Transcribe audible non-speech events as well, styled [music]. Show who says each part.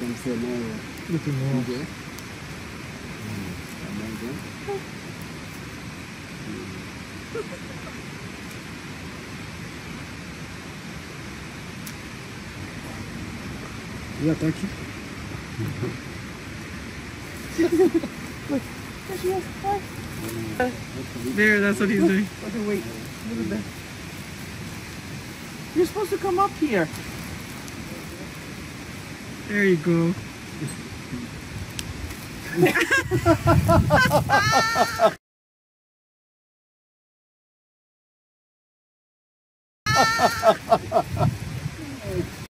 Speaker 1: Sensational.
Speaker 2: Looking more.
Speaker 1: Okay. Amazing.
Speaker 2: Yeah, thank you. There, that's what he's doing.
Speaker 3: Okay, wait. A little bit. You're supposed to come up here.
Speaker 2: There you go. [laughs]